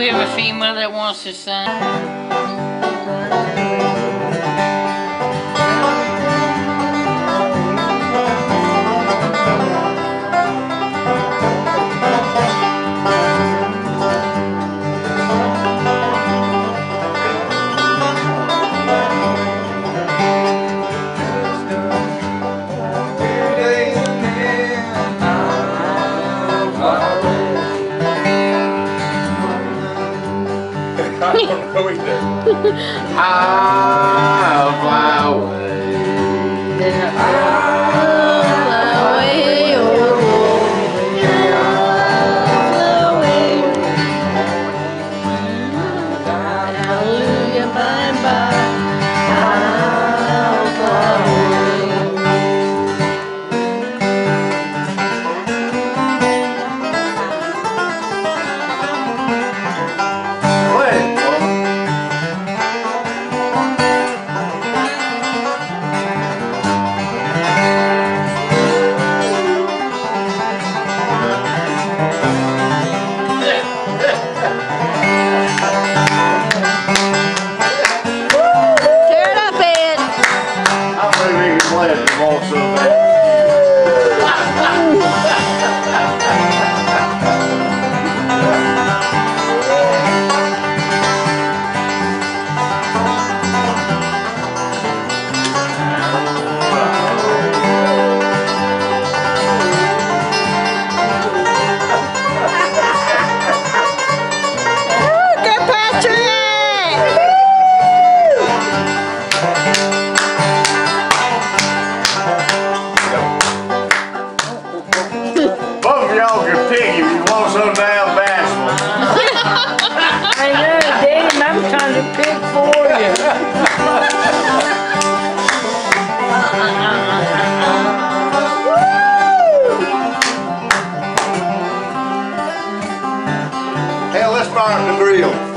you have a female that wants to sing? I don't know either. Half my. hey, let's fire up the grill.